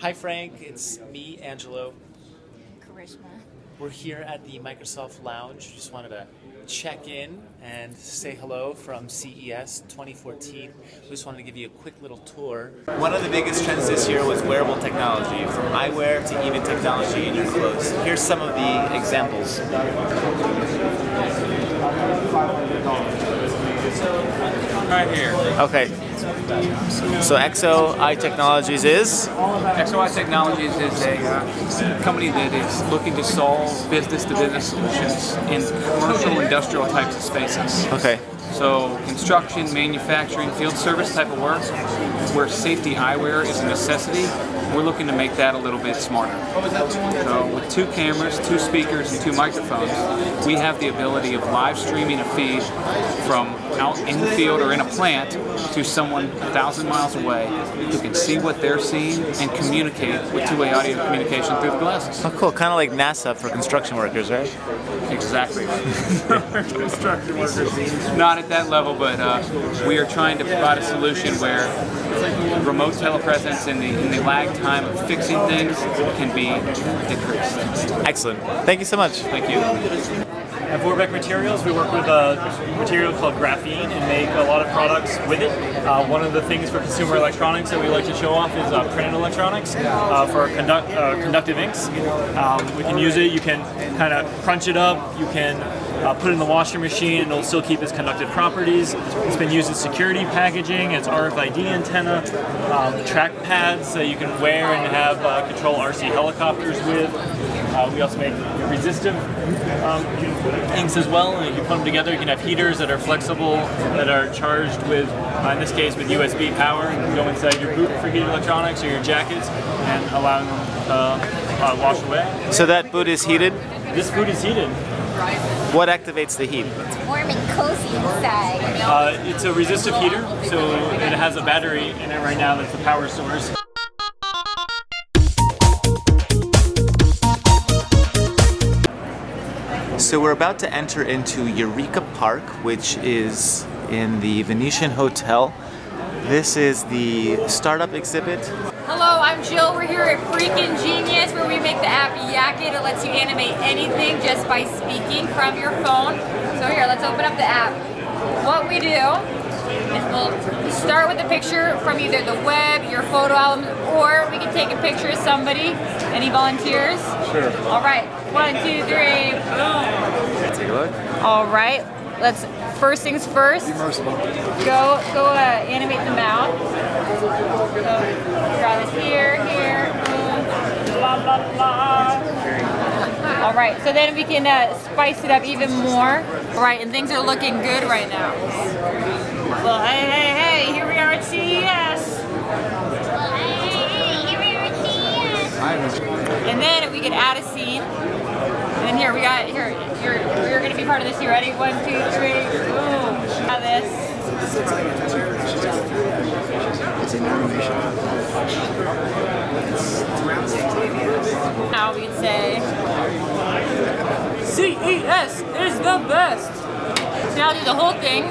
Hi, Frank. It's me, Angelo. Charisma. We're here at the Microsoft Lounge. Just wanted to check in and say hello from CES 2014. We just wanted to give you a quick little tour. One of the biggest trends this year was wearable technology, from eyewear to even technology in your clothes. Here's some of the examples. Right here. Okay. So XOEye Technologies is XOEye Technologies is a uh, company that is looking to solve business-to-business solutions in commercial, industrial types of spaces. okay. So construction, manufacturing, field service type of work, where safety eyewear is a necessity, we're looking to make that a little bit smarter. So with two cameras, two speakers, and two microphones, we have the ability of live streaming a feed from out in the field or in a plant to someone a thousand miles away who can see what they're seeing and communicate with two-way audio communication through the glasses. Oh, cool. Kind of like NASA for construction workers, right? Exactly. Construction workers. Not at that level, but uh, we are trying to provide a solution where remote telepresence and the, and the lag time of fixing things can be decreased. Excellent. Thank you so much. Thank you. At Vorbeck Materials, we work with a material called graphene and make a lot of products with it. Uh, one of the things for consumer electronics that we like to show off is uh, printed electronics uh, for conduct, uh, conductive inks. Um, we can use it, you can kind of crunch it up, you can uh, put it in the washing machine and it'll still keep its conductive properties. It's been used in security packaging, it's RFID antenna, um, track pads that you can wear and have uh, control RC helicopters with. Uh, we also make resistive um, inks as well. And you can put them together, you can have heaters that are flexible, that are charged with, uh, in this case, with USB power. and can go inside your boot for heated electronics or your jackets and allow them to uh, wash away. So that boot is heated. This boot is heated. What activates the heat? It's Warm and cozy inside. Uh, it's a resistive heater, so it has a battery in it right now that's the power source. So we're about to enter into Eureka Park, which is in the Venetian Hotel. This is the startup exhibit. Hello, I'm Jill. We're here at Freakin' Genius where we make the app Yakit. It lets you animate anything just by speaking from your phone. So here, let's open up the app. What we do is we'll start with a picture from either the web, your photo album, or we can take a picture of somebody. Any volunteers? Sure. All right, one, two, three, boom. Take a look. All right, let's, first things first. Go, go uh, animate the mouth. So, draw this here, here, blah, blah, blah. All right, so then we can uh, spice it up even more. All right, and things are looking good right now. Well, hey, hey, hey, here we are at CES. hey, here we are at CES. And then we could add a scene. And then here we got here. You're you're gonna be part of this. You ready? One, two, three. Boom. Got this. Now we can say CES is the best. So now do the whole thing.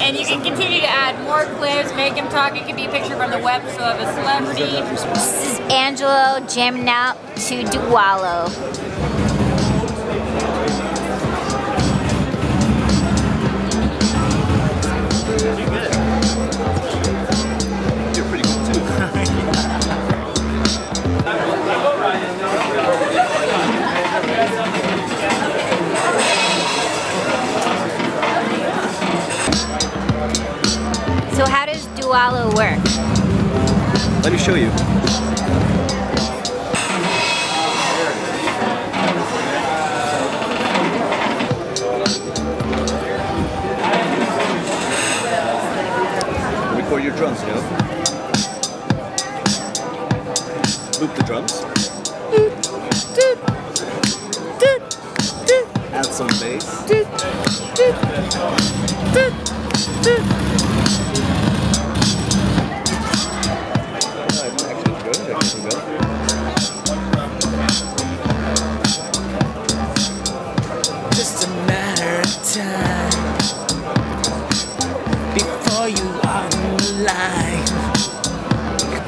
And you can continue to add more clips, make them talk. It could be a picture from the web, so of a celebrity. This is Angelo jamming out to Dualo. Let me show you. Record your drums, you know? Loop the drums. Add some bass.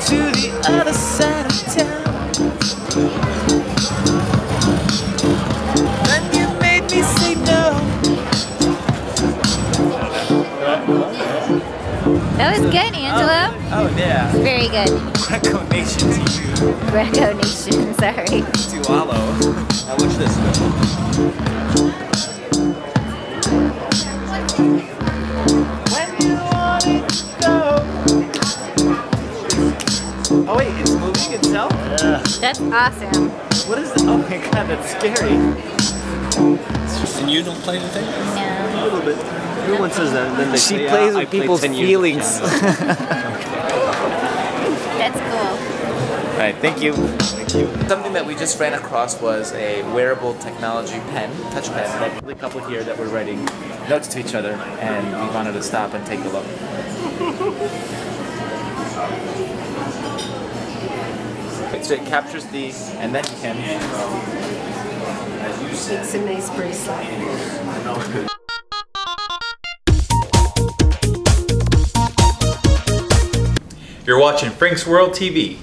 to the other side of town. You made me say no. That was good, Angela. Oh, oh yeah. Very good. Greco Nation to you. Greco Nation, sorry. Dualo. I wish this. Wait, it's moving itself? That's awesome. What is it? Oh my god, that's scary. And you don't play anything? No. A little bit. Everyone says that, and then they She say, plays "Ah, with I people's 10 years of feelings. piano." That's cool. All right, thank you. Thank you. Something that we just ran across was a wearable technology pen, touch pen, that the couple here that were writing notes to each other, and we wanted to stop and take a look. So it captures the, and then you can. It's a nice bracelet. You're watching Frank's World TV.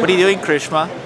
What are you doing, Krishma?